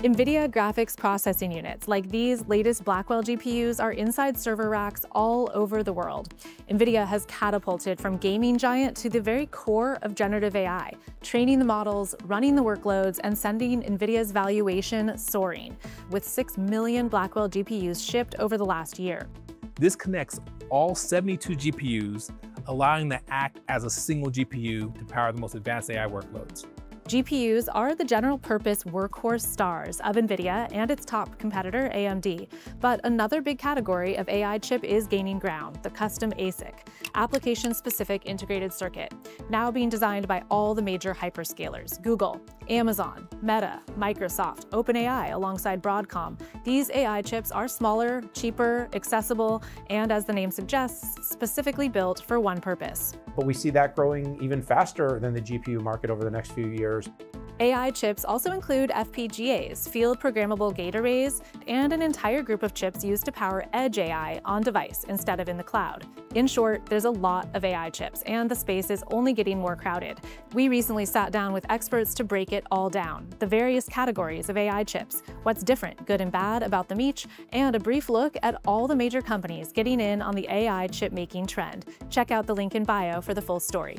NVIDIA graphics processing units, like these latest Blackwell GPUs, are inside server racks all over the world. NVIDIA has catapulted from gaming giant to the very core of generative AI, training the models, running the workloads, and sending NVIDIA's valuation soaring, with 6 million Blackwell GPUs shipped over the last year. This connects all 72 GPUs, allowing them to act as a single GPU to power the most advanced AI workloads. GPUs are the general purpose workhorse stars of NVIDIA and its top competitor, AMD. But another big category of AI chip is gaining ground, the custom ASIC, application-specific integrated circuit, now being designed by all the major hyperscalers, Google, Amazon, Meta, Microsoft, OpenAI alongside Broadcom. These AI chips are smaller, cheaper, accessible, and as the name suggests, specifically built for one purpose. But we see that growing even faster than the GPU market over the next few years. AI chips also include FPGAs, field programmable gate arrays, and an entire group of chips used to power edge AI on device instead of in the cloud. In short, there's a lot of AI chips, and the space is only getting more crowded. We recently sat down with experts to break it all down, the various categories of AI chips, what's different, good and bad about them each, and a brief look at all the major companies getting in on the AI chip making trend. Check out the link in bio for the full story.